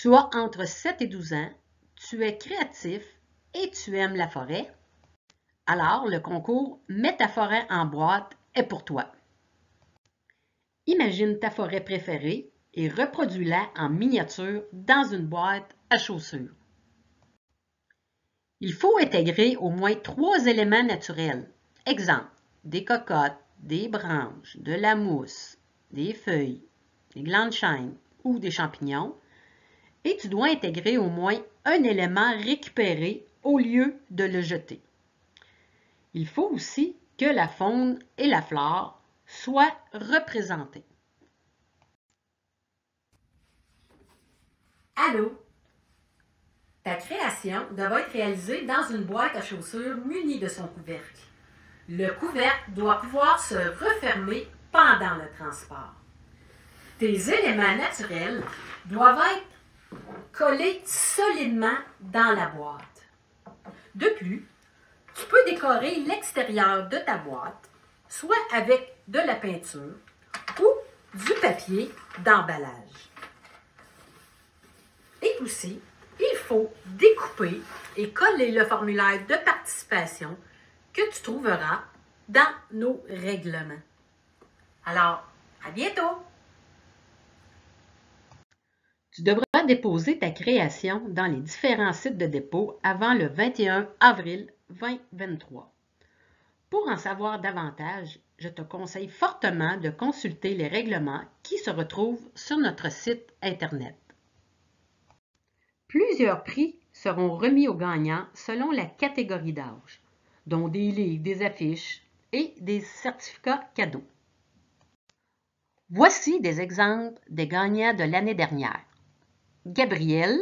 Tu as entre 7 et 12 ans, tu es créatif et tu aimes la forêt? Alors, le concours Mets ta forêt en boîte est pour toi. Imagine ta forêt préférée et reproduis-la en miniature dans une boîte à chaussures. Il faut intégrer au moins trois éléments naturels. Exemple, des cocottes, des branches, de la mousse, des feuilles, des glandes chênes ou des champignons. Et tu dois intégrer au moins un élément récupéré au lieu de le jeter. Il faut aussi que la faune et la flore soient représentées. Allô? Ta création devra être réalisée dans une boîte à chaussures munie de son couvercle. Le couvercle doit pouvoir se refermer pendant le transport. Tes éléments naturels doivent être collés solidement dans la boîte. De plus, tu peux décorer l'extérieur de ta boîte, soit avec de la peinture ou du papier d'emballage. Et aussi, il faut découper et coller le formulaire de participation que tu trouveras dans nos règlements. Alors, à bientôt! Tu devras déposer ta création dans les différents sites de dépôt avant le 21 avril 2023. Pour en savoir davantage, je te conseille fortement de consulter les règlements qui se retrouvent sur notre site Internet. Plusieurs prix seront remis aux gagnants selon la catégorie d'âge, dont des livres, des affiches et des certificats cadeaux. Voici des exemples des gagnants de l'année dernière. Gabriel,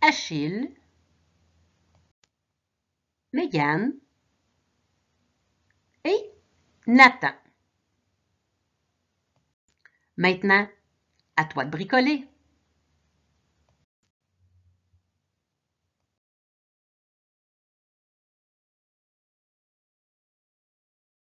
Achille, Megan et Nathan. Maintenant, à toi de bricoler.